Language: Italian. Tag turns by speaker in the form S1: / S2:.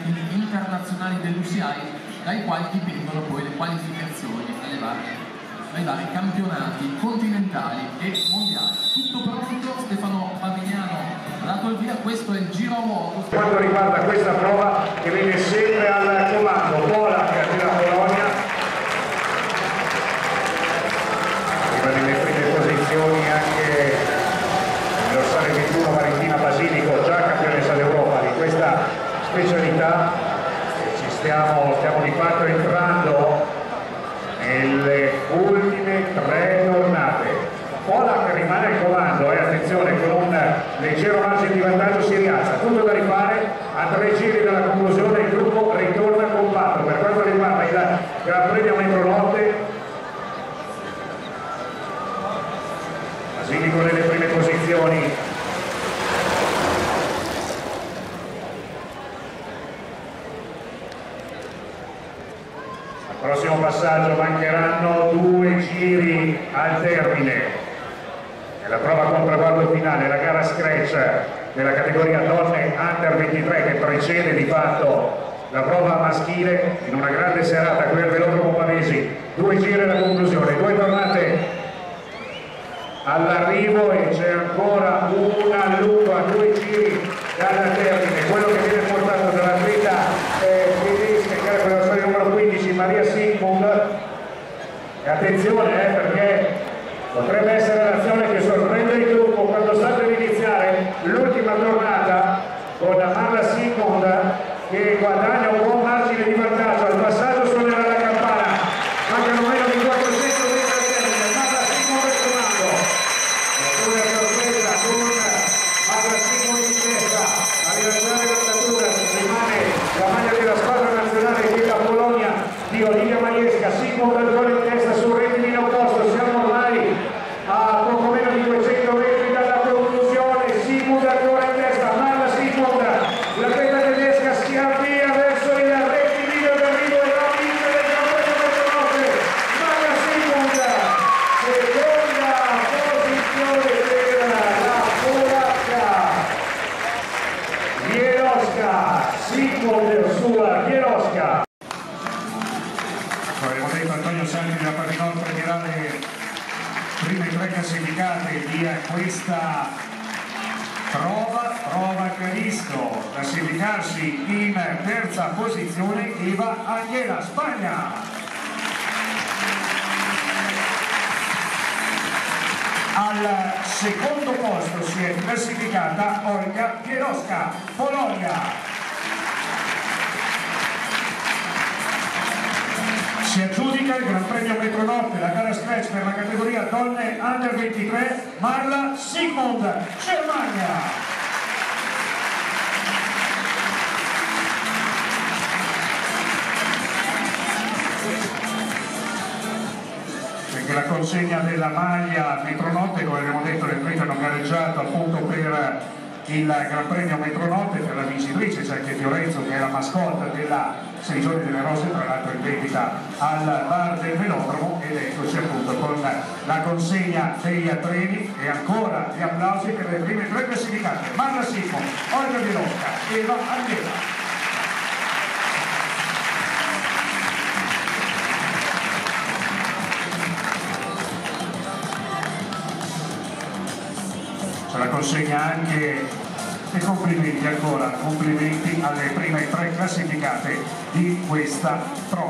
S1: ranking internazionali dell'UCI dai quali dipendono poi le qualificazioni varie, ai vari campionati continentali e mondiali. Tutto pronto, Stefano Pavignano ha dato il via, questo è il giro a vuoto.
S2: Quanto riguarda questa prova che viene sempre al comando Polak della Polonia, arriva nelle prime posizioni anche il dorsale 21 Valentina Basilico, già campionessa d'Europa di questa specialità stiamo di fatto entrando nelle ultime tre tornate. Polak rimane al comando e eh, attenzione con un leggero margine di vantaggio si rialza, tutto da rifare a tre giri dalla conclusione il gruppo ritorna compatto. Per quanto riguarda il Gran Premio Metronotte Basilico nelle prime posizioni prossimo passaggio mancheranno due giri al termine. La prova con traguardo finale, la gara scratch della categoria donne under 23 che precede di fatto la prova maschile in una grande serata qui al velodromo Pavesi. Due giri alla conclusione, due tornate all'arrivo e c'è ancora una lunga, due giri dal termine quello che viene portato dall'atleta eh, tedesca che era quella storia numero 15 Maria Sigmund e attenzione eh, perché potrebbe essere l'azione che sorprende il gruppo. Quando sta per iniziare l'ultima tornata con Marla Sigmund che guadagna un buon margine di vantaggio al passaggio suonerà la campana mancano meno di 400 metri al termine Marla Sigmund al comando una sorpresa con Marla Sigmund in testa a rilanciare l'andatura rimane la maglia della squadra nazionale che è la Polonia di Olivia Maiesca Sigmund ancora in testa sul rettilineo opposto siamo ormai a poco meno di 200 metri dalla conclusione, Sigmund ancora in testa, Marla Sigmund, l'atleta tedesca si avvia verso il rettilineo d'arrivo e la vince del campionato metronotte, Marla Sigmund, seconda posizione per la polacca, Bieloska, Sigmund sulla Bieloska.
S3: Detto Antonio Santi della Parinol prenderà le prime tre classificate di questa prova, prova che ha visto classificarsi in terza posizione Eva Aguera, Spagna. Al secondo posto si è classificata Olga Pierosca, Polonia. Aggiudica il Gran Premio Metronotte, la gara stretch per la categoria donne under 23, Marla Sigmund, Germania. Perché la consegna della maglia Metronotte, come abbiamo detto, le atlete hanno gareggiato appunto per il Gran Premio Metronotte per la vincitrice, c'è anche Fiorenzo che è la mascotta della sei delle rose, tra l'altro in vendita al bar del velodromo ed eccoci appunto con la consegna dei treni e ancora gli applausi per le prime tre classificate. Marla Simo, Olga Vilocca, Eva. Ce la consegna anche e complimenti ancora, complimenti alle prime tre classificate di questa prova.